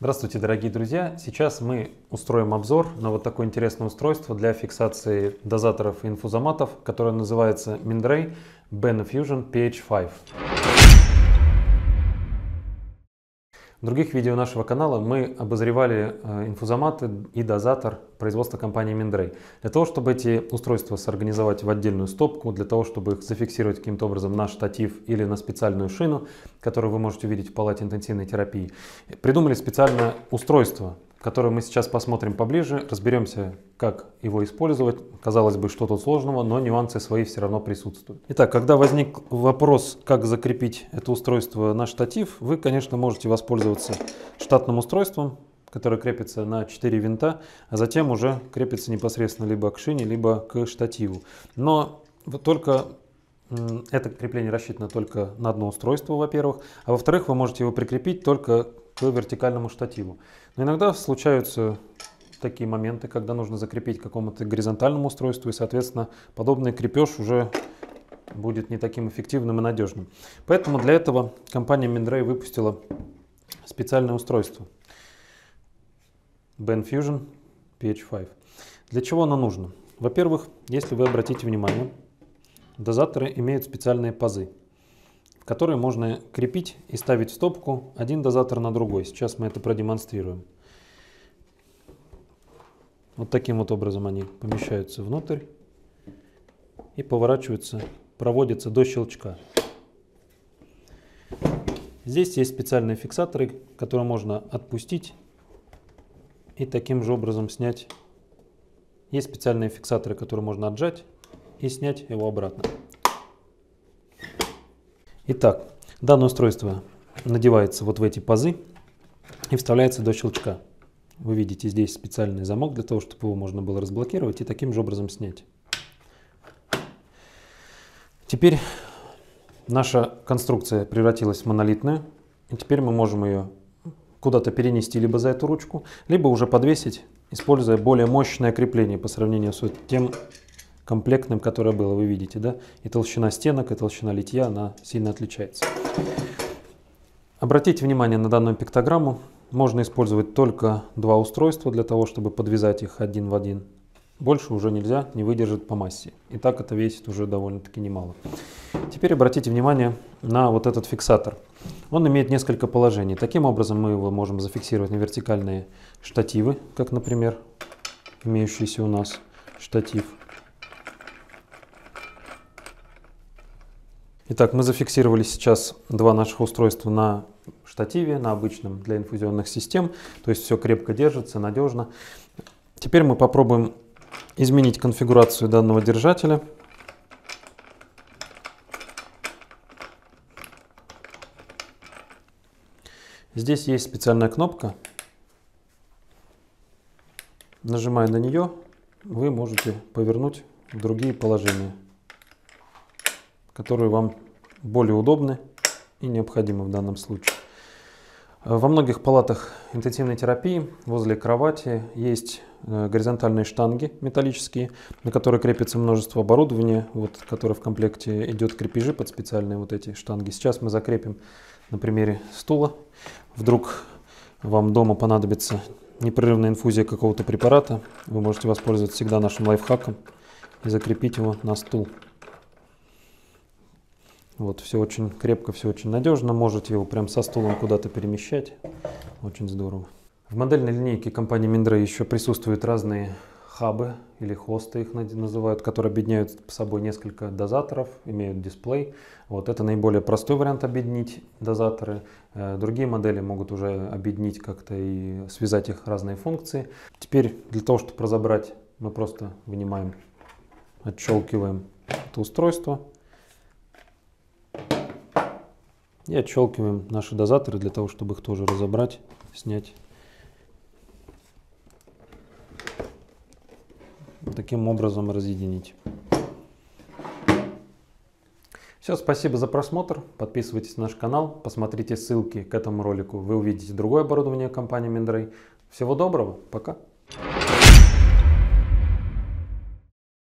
Здравствуйте, дорогие друзья! Сейчас мы устроим обзор на вот такое интересное устройство для фиксации дозаторов и инфузоматов, которое называется Mindray Benefusion PH5. В других видео нашего канала мы обозревали э, инфузоматы и дозатор производства компании Mindray. Для того, чтобы эти устройства сорганизовать в отдельную стопку, для того, чтобы их зафиксировать каким-то образом на штатив или на специальную шину, которую вы можете увидеть в палате интенсивной терапии, придумали специальное устройство, который мы сейчас посмотрим поближе, разберемся, как его использовать. Казалось бы, что тут сложного, но нюансы свои все равно присутствуют. Итак, когда возник вопрос, как закрепить это устройство на штатив, вы, конечно, можете воспользоваться штатным устройством, которое крепится на 4 винта, а затем уже крепится непосредственно либо к шине, либо к штативу. Но только это крепление рассчитано только на одно устройство, во-первых, а во-вторых, вы можете его прикрепить только к вертикальному штативу. Но иногда случаются такие моменты, когда нужно закрепить какому-то горизонтальному устройству, и, соответственно, подобный крепеж уже будет не таким эффективным и надежным. Поэтому для этого компания Mindray выпустила специальное устройство BenFusion PH5. Для чего оно нужно? Во-первых, если вы обратите внимание, дозаторы имеют специальные пазы которые можно крепить и ставить в стопку один дозатор на другой. Сейчас мы это продемонстрируем. Вот таким вот образом они помещаются внутрь и поворачиваются, проводятся до щелчка. Здесь есть специальные фиксаторы, которые можно отпустить и таким же образом снять. Есть специальные фиксаторы, которые можно отжать и снять его обратно. Итак, данное устройство надевается вот в эти пазы и вставляется до щелчка. Вы видите здесь специальный замок для того, чтобы его можно было разблокировать и таким же образом снять. Теперь наша конструкция превратилась в монолитную. И теперь мы можем ее куда-то перенести либо за эту ручку, либо уже подвесить, используя более мощное крепление по сравнению с тем комплектным, которое было, вы видите, да? И толщина стенок, и толщина литья, она сильно отличается. Обратите внимание на данную пиктограмму. Можно использовать только два устройства для того, чтобы подвязать их один в один. Больше уже нельзя, не выдержит по массе. И так это весит уже довольно-таки немало. Теперь обратите внимание на вот этот фиксатор. Он имеет несколько положений. Таким образом мы его можем зафиксировать на вертикальные штативы, как, например, имеющийся у нас штатив. Итак, мы зафиксировали сейчас два наших устройства на штативе, на обычном для инфузионных систем. То есть все крепко держится, надежно. Теперь мы попробуем изменить конфигурацию данного держателя. Здесь есть специальная кнопка. Нажимая на нее, вы можете повернуть в другие положения которые вам более удобны и необходимы в данном случае. Во многих палатах интенсивной терапии возле кровати есть э, горизонтальные штанги металлические, на которые крепится множество оборудования, вот, которое в комплекте идет крепежи под специальные вот эти штанги. Сейчас мы закрепим на примере стула. Вдруг вам дома понадобится непрерывная инфузия какого-то препарата, вы можете воспользоваться всегда нашим лайфхаком и закрепить его на стул. Вот, все очень крепко, все очень надежно. Можете его прям со стулом куда-то перемещать. Очень здорово. В модельной линейке компании Mindray еще присутствуют разные хабы или хосты их называют, которые объединяют с собой несколько дозаторов, имеют дисплей. Вот это наиболее простой вариант объединить дозаторы. Э, другие модели могут уже объединить как-то и связать их разные функции. Теперь для того, чтобы разобрать, мы просто вынимаем, отщелкиваем это устройство И отщелкиваем наши дозаторы для того, чтобы их тоже разобрать, снять. Таким образом разъединить. Все, спасибо за просмотр. Подписывайтесь на наш канал, посмотрите ссылки к этому ролику. Вы увидите другое оборудование компании Mindray. Всего доброго, пока.